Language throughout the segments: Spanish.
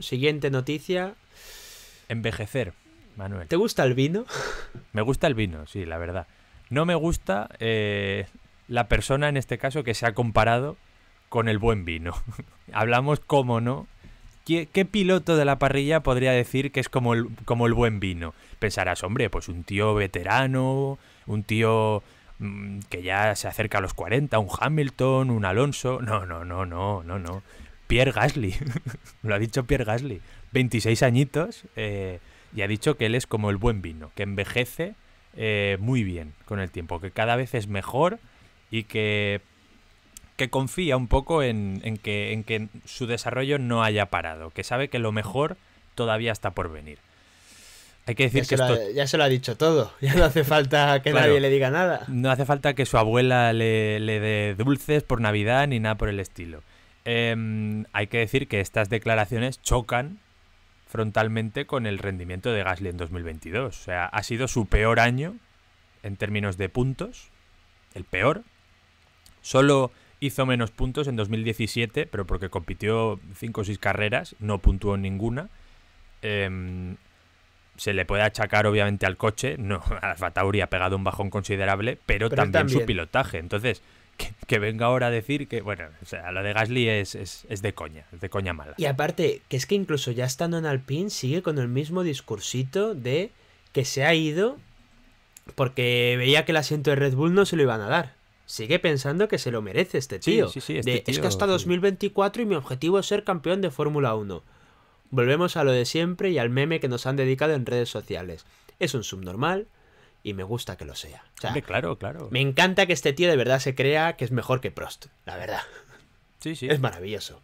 Siguiente noticia. Envejecer, Manuel. ¿Te gusta el vino? Me gusta el vino, sí, la verdad. No me gusta eh, la persona en este caso que se ha comparado con el buen vino. Hablamos, como no, ¿Qué, piloto de la parrilla podría decir que es como el, como el buen vino? Pensarás, hombre, pues un tío veterano, un tío mm, que ya se acerca a los 40, un Hamilton, un Alonso. No, no, no, no, no, no. Pierre Gasly. Lo ha dicho Pierre Gasly. 26 añitos eh, y ha dicho que él es como el buen vino, que envejece eh, muy bien con el tiempo, que cada vez es mejor y que que confía un poco en, que, en que su desarrollo no haya parado, que sabe que lo mejor todavía está por venir. Hay que decir ya que esto... ya se lo ha dicho todo, ya no hace falta que nadie le diga nada. No hace falta que su abuela le, le dé dulces por Navidad ni nada por el estilo. Em, hay que decir que estas declaraciones chocan frontalmente con el rendimiento de Gasly en 2022. O sea, ha sido su peor año en términos de puntos, el peor. Solo hizo menos puntos en 2017, pero porque compitió 5 o 6 carreras, no puntuó ninguna. Em, se le puede achacar obviamente al coche, no, Alfa Tauri ha pegado un bajón considerable, pero, también, su pilotaje. Entonces, que, venga ahora a decir que, bueno, o sea, lo de Gasly es, es, de coña, es de coña mala. Y aparte, que es que incluso ya estando en Alpine sigue con el mismo discursito de que se ha ido porque veía que el asiento de Red Bull no se lo iban a dar sigue pensando que se lo merece este tío. Sí, sí, este es que hasta 2024 y mi objetivo es ser campeón de Fórmula 1. Volvemos a lo de siempre y al meme que nos han dedicado en redes sociales. Es un subnormal y me gusta que lo sea. claro, claro. Me encanta que este tío de verdad se crea que es mejor que Prost, la verdad. Sí, sí. Es maravilloso.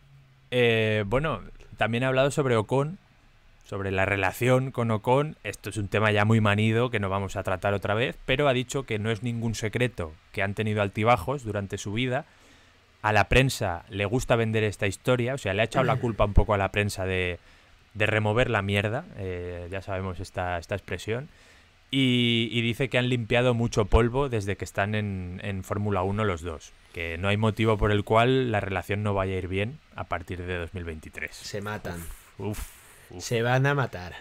Eh, bueno, también he hablado sobre Ocon, sobre la relación con Ocon. Esto es un tema ya muy manido que no vamos a tratar otra vez, pero ha dicho que no es ningún secreto que han tenido altibajos durante su vida. A la prensa le gusta vender esta historia, o sea, le ha echado la culpa un poco a la prensa de, remover la mierda, eh, ya sabemos esta, esta expresión. Y, dice que han limpiado mucho polvo desde que están en, en Fórmula 1 los dos. Que no hay motivo por el cual la relación no vaya a ir bien a partir de 2023. Se matan. uf. Se van a matar.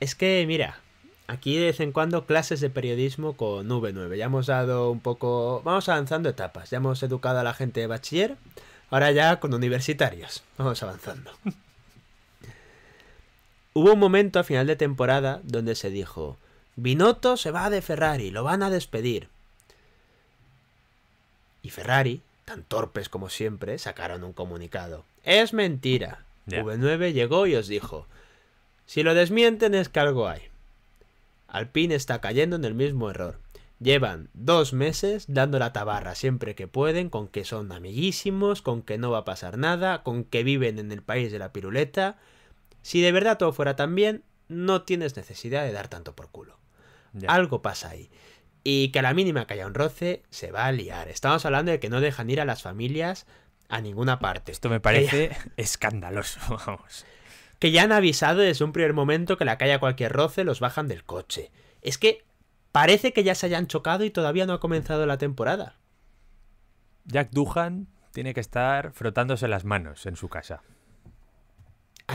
Es que, mira, aquí de vez en cuando clases de periodismo con V9. Ya hemos dado un poco. Vamos avanzando etapas. Ya hemos educado a la gente de bachiller. Ahora ya con universitarios. Vamos avanzando. Hubo un momento a final de temporada donde se dijo: Binotto se va de Ferrari, lo van a despedir. Y Ferrari, tan torpes como siempre, sacaron un comunicado. Es mentira. V9 llegó y os dijo, si lo desmienten es que algo hay. Alpine está cayendo en el mismo error. Llevan dos meses dando la tabarra siempre que pueden, con que son amiguísimos, con que no va a pasar nada, con que viven en el país de la piruleta. Si de verdad todo fuera tan bien, no tienes necesidad de dar tanto por culo. Algo pasa ahí. Y que a la mínima que haya un roce, se va a liar. Estamos hablando de que no dejan ir a las familias a ninguna parte. Esto me parece escandaloso, vamos. Que ya han avisado desde un primer momento que la calle a cualquier roce los bajan del coche. Es que parece que ya se hayan chocado y todavía no ha comenzado la temporada. Jack Duhan tiene que estar frotándose las manos en su casa.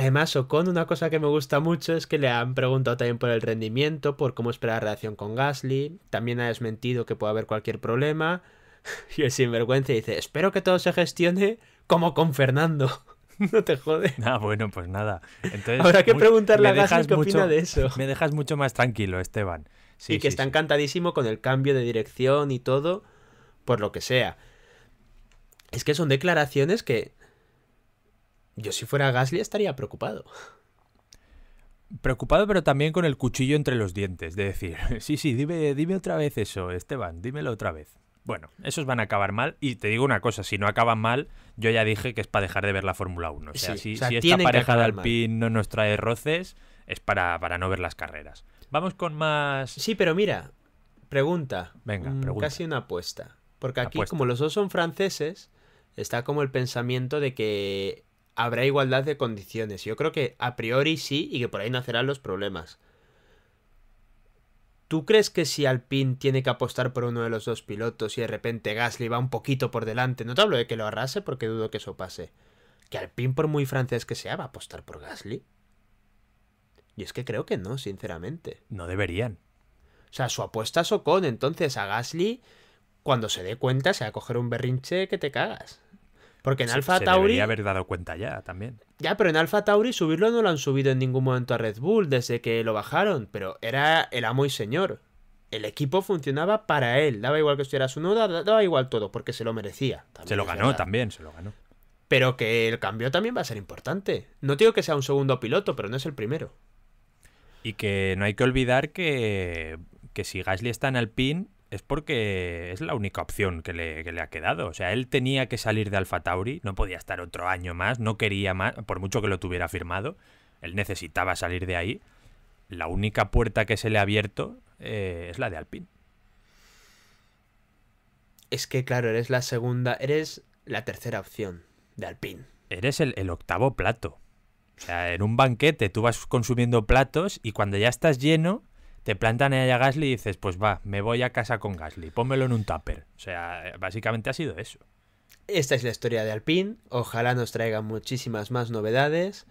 Además, Ocon, una cosa que me gusta mucho es que le han preguntado también por el rendimiento, por cómo espera la relación con Gasly. También ha desmentido que pueda haber cualquier problema. Y el sinvergüenza dice, espero que todo se gestione como con Fernando. No te jode. Ah, bueno, pues nada. Entonces, Habrá que preguntarle a Gasly qué opina de eso. Me dejas mucho más tranquilo, Esteban. Sí, y que está encantadísimo con el cambio de dirección y todo, por lo que sea. Es que son declaraciones que yo si fuera Gasly estaría preocupado. Preocupado, pero también con el cuchillo entre los dientes, de decir, sí, sí, dime, dime otra vez eso, Esteban, dímelo otra vez. Bueno, esos van a acabar mal. Y te digo una cosa, si no acaban mal, yo ya dije que es para dejar de ver la Fórmula 1. O sea, si, esta pareja de Alpine no nos trae roces, es para, para no ver las carreras. Vamos con más... Sí, pero mira, pregunta. Venga, mm, pregunta. Casi una apuesta. Porque aquí, como los dos son franceses, está como el pensamiento de que habrá igualdad de condiciones. Yo creo que a priori sí y que por ahí nacerán los problemas. ¿Tú crees que si Alpine tiene que apostar por uno de los dos pilotos y de repente Gasly va un poquito por delante, no te hablo de que lo arrase porque dudo que eso pase, que Alpine, por muy francés que sea, va a apostar por Gasly. Y es que creo que no, sinceramente. No deberían. O sea, su apuesta es Ocon, entonces a Gasly, cuando se dé cuenta, se va a coger un berrinche que te cagas. Porque en Se- Alfa se Tauri. debería haber dado cuenta ya también. Ya, pero en Alfa Tauri subirlo no lo han subido en ningún momento a Red Bull desde que lo bajaron, pero era el amo y señor. El equipo funcionaba para él, daba igual que estuviera su nuda, da- daba igual todo, porque se lo merecía. Se lo ganó verdad. también, se lo ganó. Pero que el cambio también va a ser importante. No digo que sea un segundo piloto, pero no es el primero. Y que no hay que olvidar que, que si Gasly está en Alpine es porque es la única opción que le, que le ha quedado. O sea, él tenía que salir de Alfa Tauri, no podía estar otro año más, no quería más, por mucho que lo tuviera firmado, él necesitaba salir de ahí. La única puerta que se le ha abierto eh, es la de Alpine. Es que, claro, eres la segunda, eres la tercera opción de Alpine. Eres el, el octavo plato. O sea, en un banquete tú vas consumiendo platos y cuando ya estás lleno, te plantan a Gasly y dices, pues va, me voy a casa con Gasly, pónmelo en un tupper. O sea, básicamente ha sido eso. Esta es la historia de Alpine. Ojalá nos traigan muchísimas más novedades.